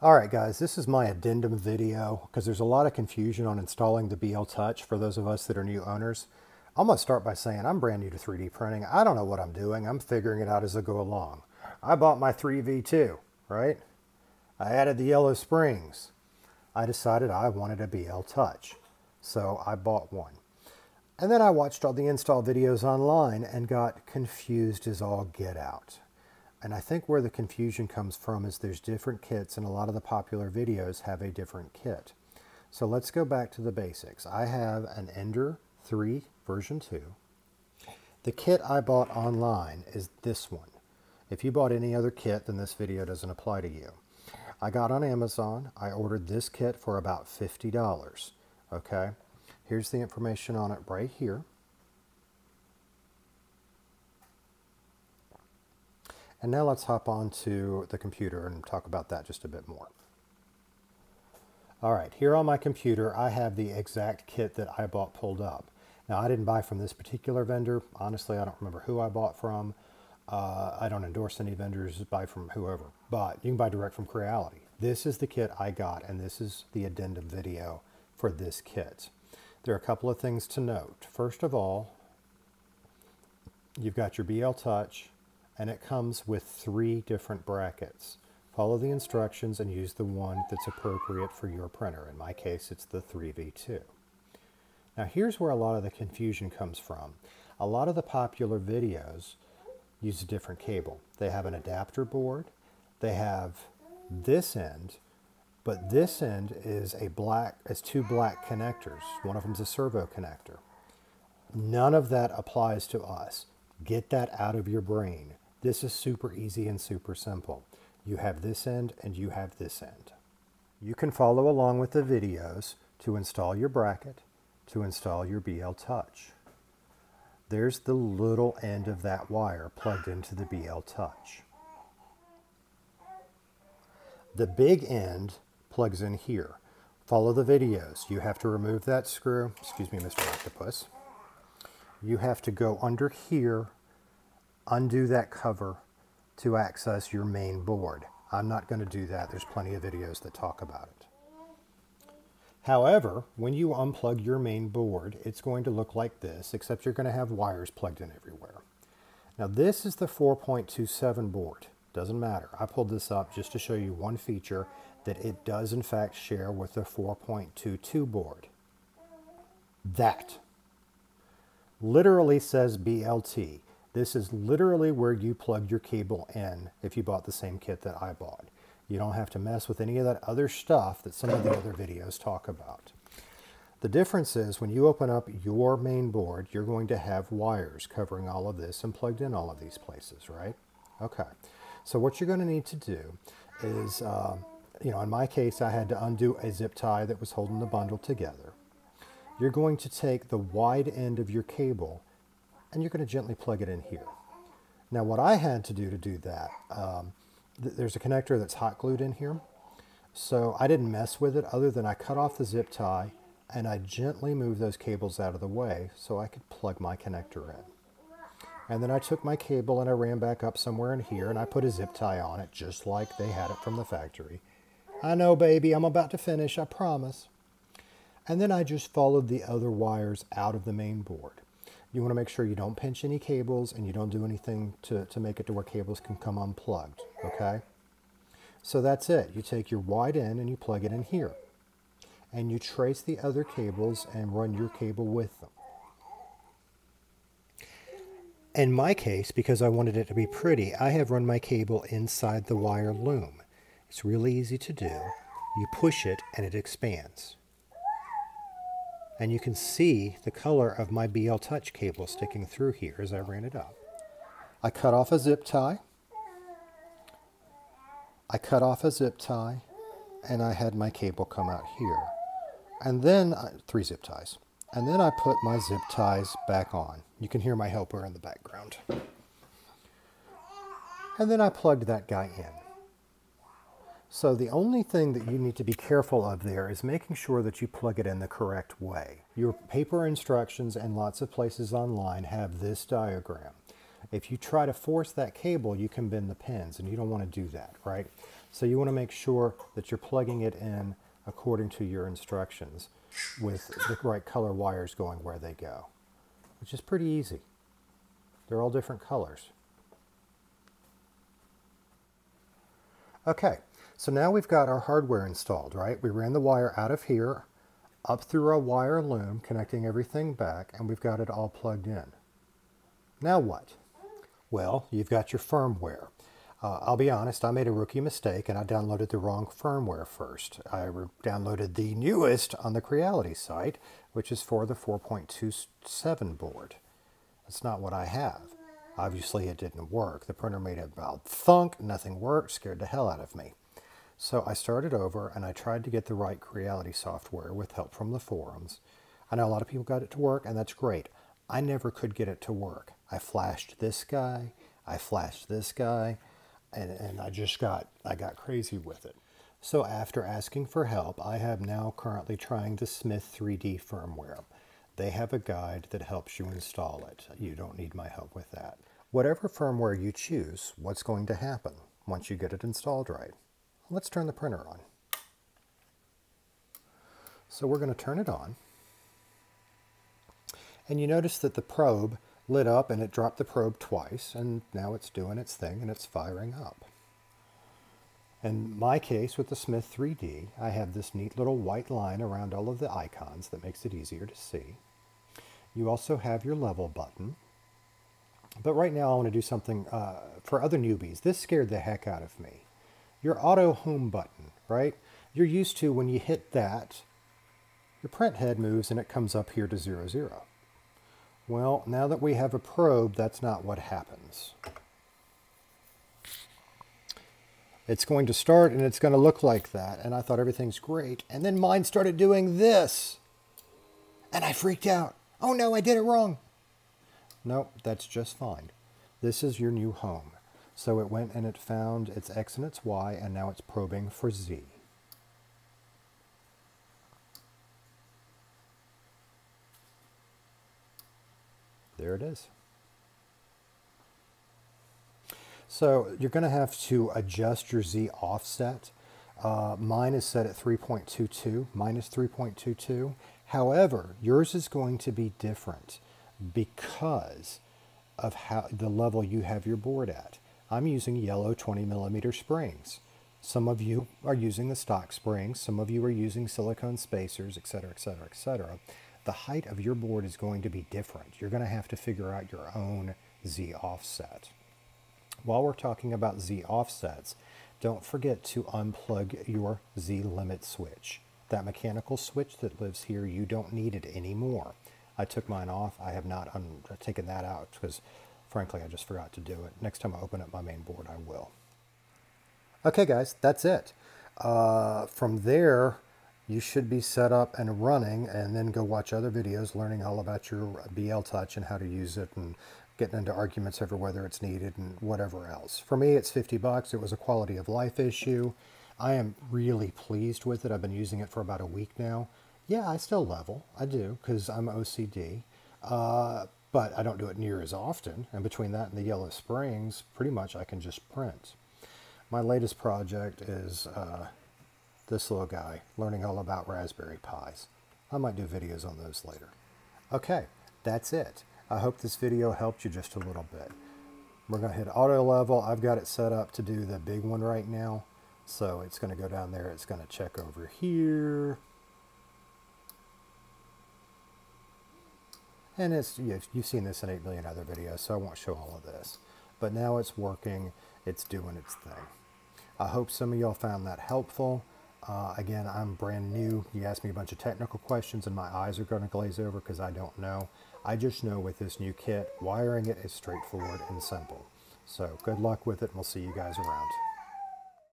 All right, guys, this is my addendum video because there's a lot of confusion on installing the BL Touch for those of us that are new owners. I'm going to start by saying I'm brand new to 3D printing. I don't know what I'm doing. I'm figuring it out as I go along. I bought my 3V2, right? I added the yellow springs. I decided I wanted a BL Touch, so I bought one. And then I watched all the install videos online and got confused as all get out. And I think where the confusion comes from is there's different kits and a lot of the popular videos have a different kit. So let's go back to the basics. I have an Ender 3 version 2. The kit I bought online is this one. If you bought any other kit, then this video doesn't apply to you. I got on Amazon. I ordered this kit for about $50. Okay, here's the information on it right here. And now let's hop on to the computer and talk about that just a bit more. All right, here on my computer, I have the exact kit that I bought pulled up. Now, I didn't buy from this particular vendor. Honestly, I don't remember who I bought from. Uh, I don't endorse any vendors, buy from whoever, but you can buy direct from Creality. This is the kit I got, and this is the addendum video for this kit. There are a couple of things to note. First of all, you've got your BL Touch, and it comes with three different brackets. Follow the instructions and use the one that's appropriate for your printer. In my case, it's the 3V2. Now here's where a lot of the confusion comes from. A lot of the popular videos use a different cable. They have an adapter board, they have this end, but this end is a black, is two black connectors. One of them is a servo connector. None of that applies to us. Get that out of your brain. This is super easy and super simple. You have this end and you have this end. You can follow along with the videos to install your bracket, to install your BL Touch. There's the little end of that wire plugged into the BL Touch. The big end plugs in here. Follow the videos. You have to remove that screw. Excuse me, Mr. Octopus. You have to go under here undo that cover to access your main board. I'm not going to do that. There's plenty of videos that talk about it. However, when you unplug your main board, it's going to look like this, except you're going to have wires plugged in everywhere. Now this is the 4.27 board. Doesn't matter. I pulled this up just to show you one feature that it does in fact share with the 4.22 board. That literally says BLT. This is literally where you plug your cable in if you bought the same kit that I bought. You don't have to mess with any of that other stuff that some of the other videos talk about. The difference is when you open up your main board, you're going to have wires covering all of this and plugged in all of these places, right? Okay, so what you're going to need to do is, uh, you know, in my case, I had to undo a zip tie that was holding the bundle together. You're going to take the wide end of your cable and you're going to gently plug it in here. Now what I had to do to do that, um, th there's a connector that's hot glued in here. So I didn't mess with it other than I cut off the zip tie and I gently moved those cables out of the way so I could plug my connector in. And then I took my cable and I ran back up somewhere in here and I put a zip tie on it just like they had it from the factory. I know, baby, I'm about to finish, I promise. And then I just followed the other wires out of the main board. You want to make sure you don't pinch any cables and you don't do anything to, to make it to where cables can come unplugged, okay? So that's it. You take your wide end and you plug it in here. And you trace the other cables and run your cable with them. In my case, because I wanted it to be pretty, I have run my cable inside the wire loom. It's really easy to do. You push it and it expands and you can see the color of my BL Touch cable sticking through here as I ran it up. I cut off a zip tie. I cut off a zip tie and I had my cable come out here. And then, uh, three zip ties. And then I put my zip ties back on. You can hear my helper in the background. And then I plugged that guy in. So the only thing that you need to be careful of there is making sure that you plug it in the correct way. Your paper instructions and lots of places online have this diagram. If you try to force that cable, you can bend the pins, and you don't want to do that, right? So you want to make sure that you're plugging it in according to your instructions with the right color wires going where they go, which is pretty easy. They're all different colors. Okay, so now we've got our hardware installed, right? We ran the wire out of here, up through our wire loom, connecting everything back, and we've got it all plugged in. Now what? Well, you've got your firmware. Uh, I'll be honest, I made a rookie mistake and I downloaded the wrong firmware first. I downloaded the newest on the Creality site, which is for the 4.27 board. That's not what I have. Obviously, it didn't work. The printer made a loud thunk, nothing worked, scared the hell out of me. So I started over and I tried to get the right Creality software with help from the forums. I know a lot of people got it to work, and that's great. I never could get it to work. I flashed this guy, I flashed this guy, and, and I just got I got crazy with it. So after asking for help, I have now currently trying the Smith 3D firmware. They have a guide that helps you install it. You don't need my help with that. Whatever firmware you choose, what's going to happen once you get it installed right? Let's turn the printer on. So we're going to turn it on. And you notice that the probe lit up and it dropped the probe twice and now it's doing its thing and it's firing up. In my case with the Smith 3D, I have this neat little white line around all of the icons that makes it easier to see. You also have your level button. But right now I want to do something uh, for other newbies. This scared the heck out of me. Your auto home button, right? You're used to when you hit that, your print head moves and it comes up here to zero zero. Well, now that we have a probe, that's not what happens. It's going to start and it's going to look like that. And I thought everything's great. And then mine started doing this. And I freaked out. Oh no, I did it wrong. Nope, that's just fine. This is your new home. So it went and it found its X and its Y, and now it's probing for Z. There it is. So you're going to have to adjust your Z offset. Uh, mine is set at 3.22, minus 3.22. However, yours is going to be different because of how the level you have your board at. I'm using yellow 20 millimeter springs. Some of you are using the stock springs. Some of you are using silicone spacers, etc., etc., etc the height of your board is going to be different. You're going to have to figure out your own Z offset. While we're talking about Z offsets, don't forget to unplug your Z limit switch. That mechanical switch that lives here, you don't need it anymore. I took mine off. I have not taken that out because, frankly, I just forgot to do it. Next time I open up my main board, I will. Okay, guys, that's it. Uh, from there, you should be set up and running and then go watch other videos learning all about your BL Touch and how to use it and getting into arguments over whether it's needed and whatever else. For me, it's 50 bucks. It was a quality of life issue. I am really pleased with it. I've been using it for about a week now. Yeah, I still level. I do because I'm OCD. Uh, but I don't do it near as often. And between that and the Yellow Springs, pretty much I can just print. My latest project is uh, this little guy, learning all about Raspberry Pis. I might do videos on those later. Okay, that's it. I hope this video helped you just a little bit. We're going to hit auto level. I've got it set up to do the big one right now. So it's going to go down there. It's going to check over here. And it's you've seen this in 8 million other videos, so I won't show all of this. But now it's working. It's doing its thing. I hope some of y'all found that helpful. Uh, again, I'm brand new. You asked me a bunch of technical questions and my eyes are going to glaze over because I don't know. I just know with this new kit, wiring it is straightforward and simple. So good luck with it and we'll see you guys around.